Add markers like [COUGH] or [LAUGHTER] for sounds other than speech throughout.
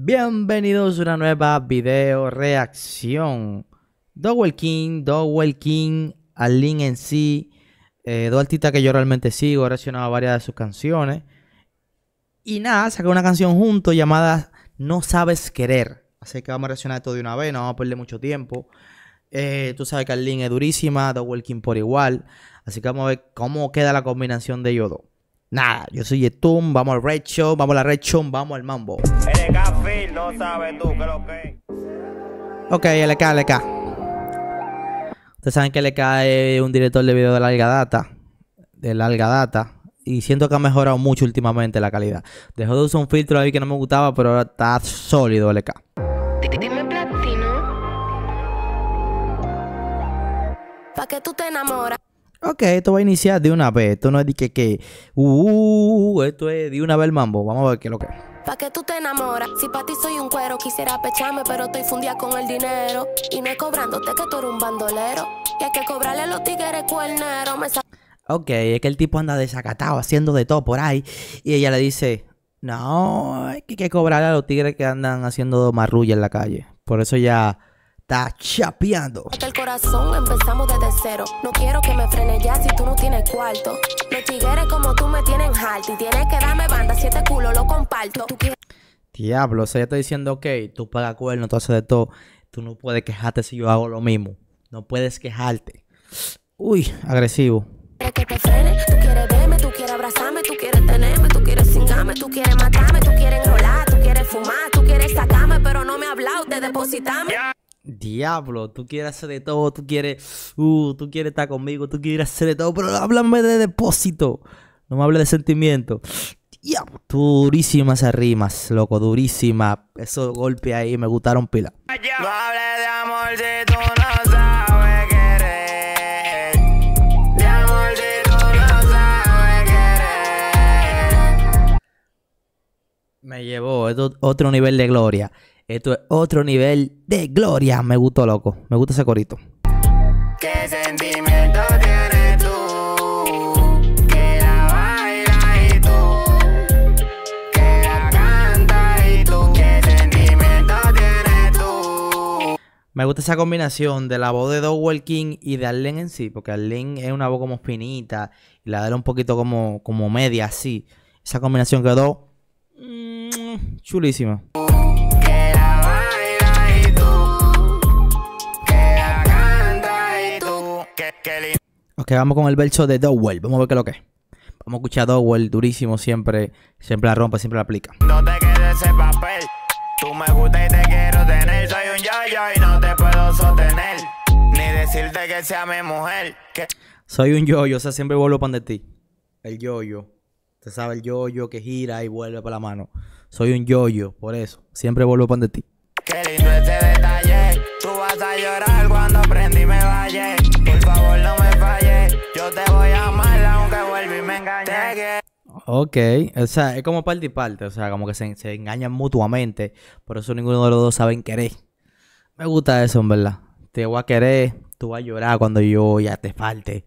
Bienvenidos a una nueva video reacción. Dowell King, Dowell King, Alin en sí, eh, dos artistas que yo realmente sigo, he reaccionado a varias de sus canciones. Y nada, saqué una canción junto llamada No Sabes Querer. Así que vamos a reaccionar esto de una vez, no vamos a perder mucho tiempo. Eh, tú sabes que Alin es durísima, Dowell King por igual. Así que vamos a ver cómo queda la combinación de ellos dos. Nada, yo soy Yetum, vamos al Red Show, vamos a la Red Show, vamos al Mambo. LK Phil, no sabes tú qué lo que Ok, LK, LK. Ustedes saben que LK es un director de video de larga data. De larga data. Y siento que ha mejorado mucho últimamente la calidad. Dejó de usar un filtro ahí que no me gustaba, pero ahora está sólido LK. Dime platino. Pa' que tú te enamoras. Ok, esto va a iniciar de una vez. Esto no es de que, que uh, esto es de una vez el mambo. Vamos a ver qué es lo que es. Pa' que tú te enamoras. Si pa' ti soy un cuero, quisiera pecharme, pero estoy fundida con el dinero. Y no es cobrándote que tú eres un bandolero. Y hay que cobrarle a los tigres cuerneros. Me sa- Ok, es que el tipo anda desacatado, haciendo de todo por ahí. Y ella le dice, no, hay que, hay que cobrarle a los tigres que andan haciendo marrulla en la calle. Por eso ya está chapeando. Hasta el corazón empezamos desde cero. No quiero que me frene ya si tú no tienes cuarto. Los tigres como tú me tienen alto. Y tienes que darme banda, si este culo lo comparto. Tú quieres Diablo, o sea, ella está diciendo, ok, tú pagas cuerno, tú haces de todo. Tú no puedes quejarte si yo hago lo mismo. No puedes quejarte. Uy, agresivo. que te frene. Tú quieres verme, tú quieres abrazarme, tú quieres tenerme, tú quieres cingarme, tú quieres matarme, tú quieres enrolar, tú quieres fumar, tú quieres sacarme, pero no me ha hablado de depositarme. Diablo, tú quieres hacer de todo, tú quieres, uh, tú quieres estar conmigo, tú quieres hacer de todo, pero háblame de depósito. No me hables de sentimiento. Diablo, tú durísima esas rimas, loco, durísima. Esos golpes ahí me gustaron pila. No hables de amor si tú no sabes querer. De amor si tú no sabes querer. Me llevó, es otro nivel de gloria. Esto es otro nivel de gloria. Me gustó, loco. Me gusta ese corito. ¿Qué sentimiento tienes tú? Que la baila y tú. Que la canta y tú. ¿Qué sentimiento tienes tú? Me gusta esa combinación de la voz de Dowell King y de Arlen en sí, porque Arlen es una voz como finita y la de él un poquito como, como media así. Esa combinación quedó mm, chulísima. Ok, vamos con el verso de Dowell. Vamos a ver qué es lo que es. Vamos a escuchar a Dowell, durísimo, siempre, siempre la rompe, siempre la aplica. No te quedes ese papel. Tú me gusta y te quiero tener. Soy un yo-yo y no te puedo sostener. Ni decirte que sea mi mujer. Que Soy un yoyo, o sea, siempre vuelvo pan de ti. El yoyo. Usted sabe el yoyo que gira y vuelve para la mano. Soy un yoyo, por eso. Siempre vuelvo pan de ti. Ok, o sea, es como parte y parte, o sea, como que se, se engañan mutuamente, por eso ninguno de los dos saben querer. Me gusta eso, en verdad. Te voy a querer, tú vas a llorar cuando yo ya te falte.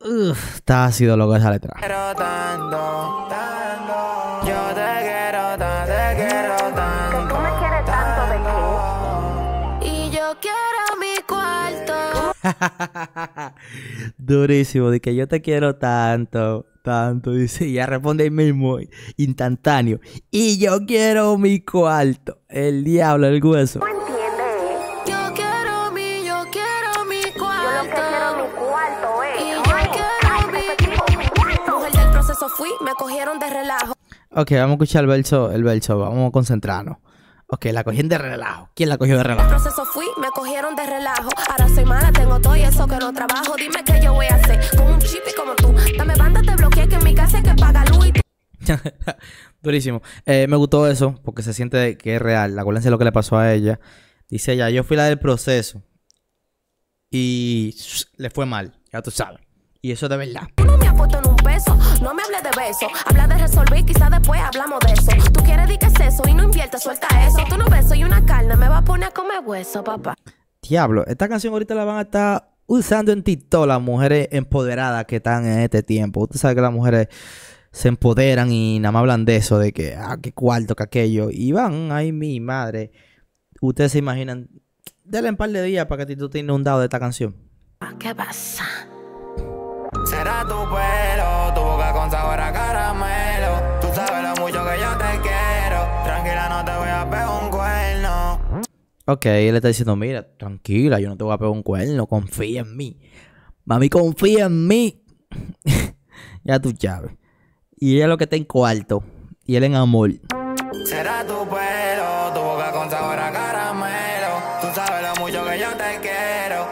Uf, está ácido lo que es esa letra. quiero tanto, tanto. Yo te quiero tanto, te quiero tanto. tú me quieres tanto, ¿de tanto. Y yo quiero mi cuarto. [LAUGHS] Durísimo, de que yo te quiero tanto, tanto, dice, y ya responde ahí mismo, instantáneo. Y yo quiero mi cuarto, el diablo, el hueso. Yo quiero mi, yo quiero mi cuarto. cuarto, eh. Y yo quiero mi. Mujer del proceso fui, me cogieron de relajo. Ok, vamos a escuchar el verso, el verso, vamos a concentrarnos. Ok, la cogí de relajo. ¿Quién la cogió de relajo? proceso fui, me cogieron de relajo. Ahora soy mala, tengo todo y eso que no trabajo. Dime qué yo voy a hacer con un chip y como tú. Dame banda, te bloqueé que en mi casa hay que pagar luz y tú. [LAUGHS] Durísimo. Eh, me gustó eso porque se siente que es real. Acuérdense lo que le pasó a ella. Dice ella, yo fui la del proceso y le fue mal, ya tú sabes. Y eso de verdad. Tú no me en un peso, no me hables de beso. Habla de resolver, quizás después hablamos de eso. Tú quieres y no inviertes, suelta eso. Tú no ves, soy una carne, me va a poner a comer hueso, papá. Diablo, esta canción ahorita la van a estar usando en TikTok las mujeres empoderadas que están en este tiempo. Usted sabe que las mujeres se empoderan y nada más hablan de eso, de que, ah, qué cuarto, que aquello. Y van, ay, mi madre. Ustedes se imaginan, denle un par de días para que tú te inundado de esta canción. ¿Qué pasa? Será tu pelo, tu boca con sabor a caramelo. Tranquila, no te voy a pegar un cuerno. Ok, él está diciendo, mira, tranquila, yo no te voy a pegar un cuerno, confía en mí. Mami, confía en mí. [LAUGHS] ya tú sabes. Y ella lo que está en cuarto. Y él en amor. Será tu pelo, tu boca con sabor a caramelo. Tú sabes lo mucho que yo te quiero.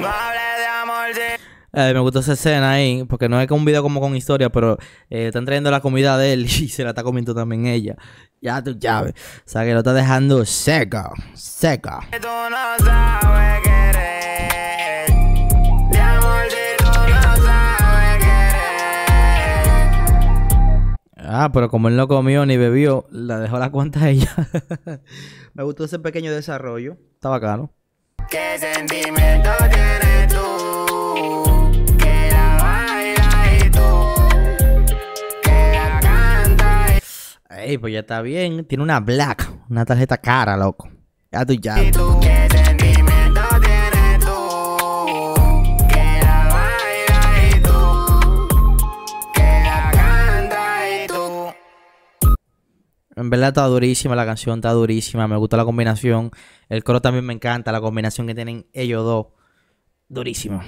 No hables de amor, sí. Eh, me gustó esa escena ahí, porque no es que un video como con historia, pero eh, están trayendo la comida de él [LAUGHS] y se la está comiendo también ella. Ya tú sabes. O sea, que lo está dejando seca, seca. Tú no sabes querer. De amor, si tú no sabes querer. Ah, pero como él no comió ni bebió, la dejó la cuenta a ella. [LAUGHS] me gustó ese pequeño desarrollo. Está bacano. ¿Qué sentimiento Ey, pues ya está bien. Tiene una black, una tarjeta cara, loco. Ya tú ya. En verdad está durísima la canción, está durísima. Me gusta la combinación. El coro también me encanta, la combinación que tienen ellos dos. Durísima.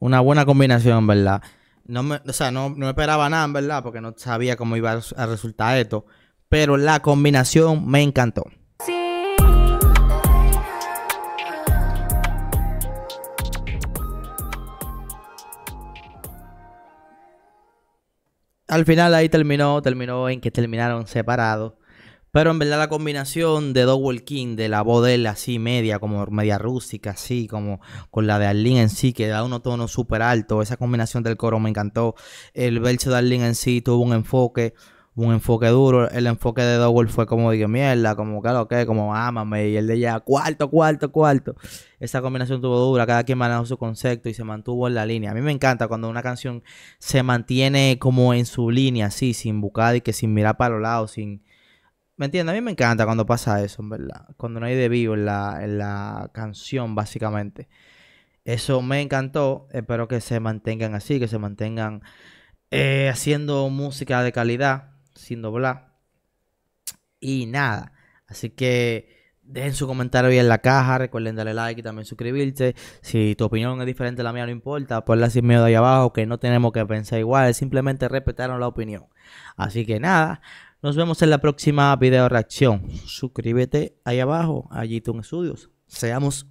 Una buena combinación, verdad. No me, o sea, no, no esperaba nada, verdad, porque no sabía cómo iba a res- a resultar esto. Pero la combinación me encantó. Al final ahí terminó, terminó en que terminaron separados. Pero en verdad la combinación de Double King, de la voz de él así media, como media rústica, así, como con la de Arlene en sí, que da unos tonos súper altos. Esa combinación del coro me encantó. El verso de Arlene en sí tuvo un enfoque, un enfoque duro. El enfoque de Double fue como, digo, mierda, como lo que, como ámame. Y el de ella, cuarto, cuarto, cuarto. Esa combinación tuvo dura, cada quien manejó su concepto y se mantuvo en la línea. A mí me encanta cuando una canción se mantiene como en su línea, así, sin buscar y que sin mirar para los lados, sin... ¿Me entiendes? A mí me encanta cuando pasa eso, en verdad. Cuando no hay de vivo en la, en la canción, básicamente. Eso me encantó. Espero que se mantengan así, que se mantengan eh, haciendo música de calidad, sin doblar. Y nada. Así que dejen su comentario ahí en la caja. Recuerden darle like y también suscribirse. Si tu opinión es diferente a la mía, no importa. Ponla sin miedo ahí abajo. Que no tenemos que pensar igual. Simplemente respetaron la opinión. Así que nada. Nos vemos en la próxima video reacción. Suscríbete ahí abajo a Jitun Studios. Seamos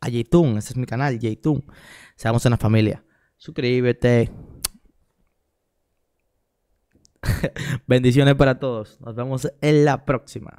a Jitun. Ese es mi canal, Jitun. Seamos una familia. Suscríbete. [LAUGHS] Bendiciones para todos. Nos vemos en la próxima.